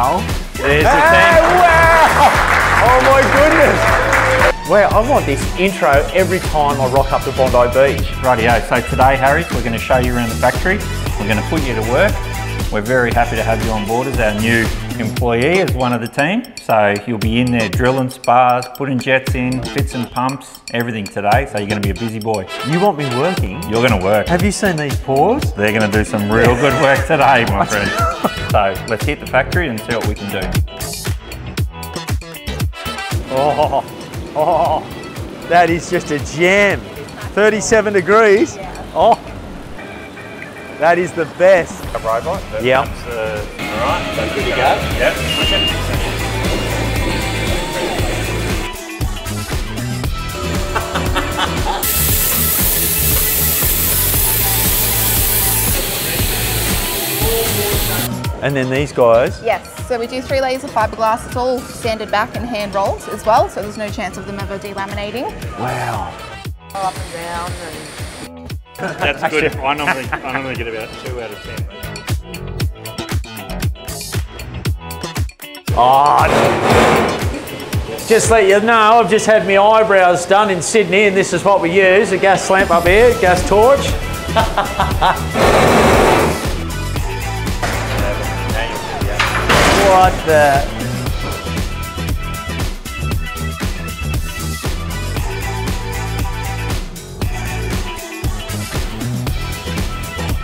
There's the Hey, team. wow! Oh my goodness! Wow, I want this intro every time I rock up to Bondi Beach. Rightio, so today, Harry, we're going to show you around the factory. We're going to put you to work. We're very happy to have you on board as our new employee, as one of the team. So you'll be in there drilling spas, putting jets in, fits and pumps, everything today. So you're going to be a busy boy. You want me working? You're going to work. Have you seen these paws? They're going to do some real good work today, my friend. So let's hit the factory and see what we can do. Oh, oh, that is just a gem. 37 degrees. That is the best. A robot. that Yeah. pumps the- uh, all right, so good to go. Yep. push it. And then these guys. Yes, so we do three layers of fiberglass. It's all sanded back and hand rolled as well, so there's no chance of them ever delaminating. Wow. Up and down and That's good. I normally, I normally get about two out of ten. Oh, just let you know, I've just had my eyebrows done in Sydney and this is what we use, a gas lamp up here, gas torch. What the?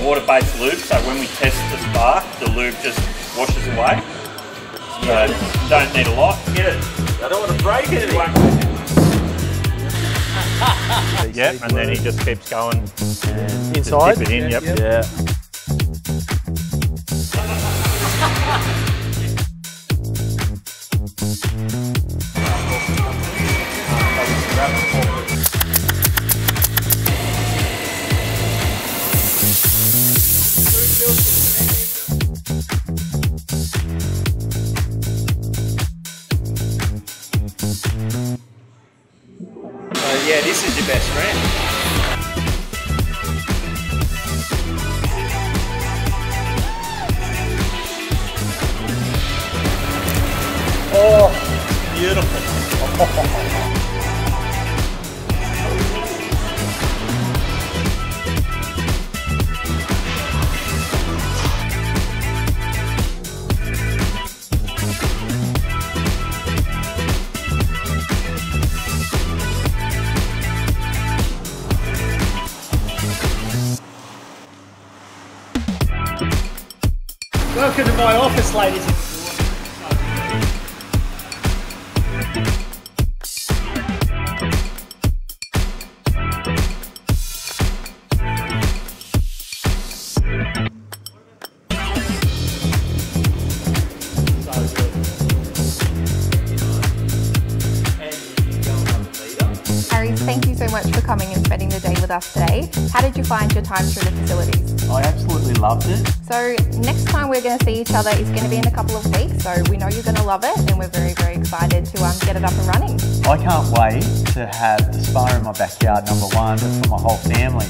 A water-based lube, so when we test the spa, the lube just washes away. So don't need a lot. Get it. I don't want to break it. Yep, and then he just keeps going. Inside? Dip it in, yep. Yeah. Yeah, this is your best friend. Oh, beautiful. Welcome to my office, ladies coming and spending the day with us today. How did you find your time through the facilities? I absolutely loved it. So next time we're going to see each other is going to be in a couple of weeks, so we know you're going to love it and we're very, very excited to um, get it up and running. I can't wait to have the spa in my backyard, number one, but for my whole family.